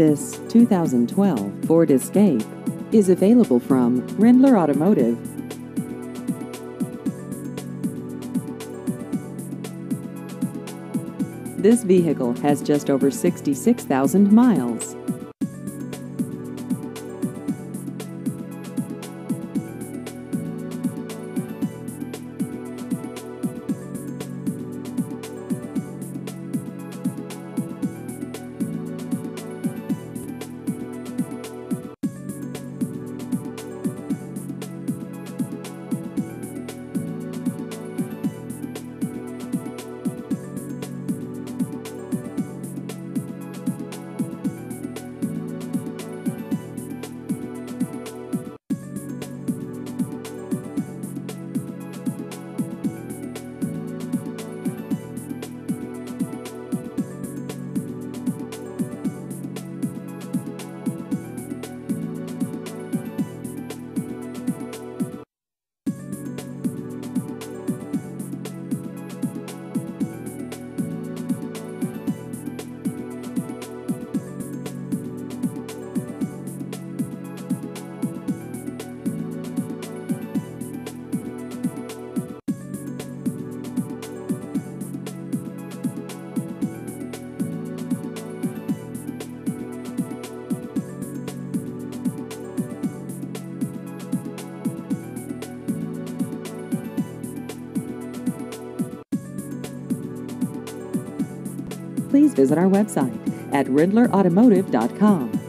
This 2012 Ford Escape is available from Rindler Automotive. This vehicle has just over 66,000 miles. Please visit our website at RindlerAutomotive.com.